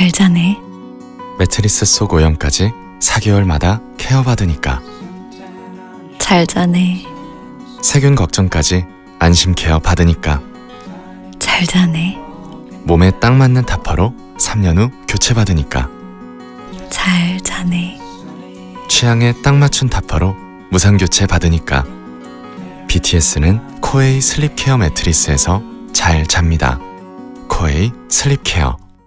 잘 자네. 매트리스 속 오염까지 4개월마다 케어받으니까 잘 자네. 세균 걱정까지 안심 케어 받으니까 잘 자네. 몸에 딱 맞는 타퍼로 3년 후 교체 받으니까 잘 자네. 취향에 딱 맞춘 타퍼로 무상 교체 받으니까 BTS는 코웨이 슬립 케어 매트리스에서 잘 잡니다. 코웨이 슬립 케어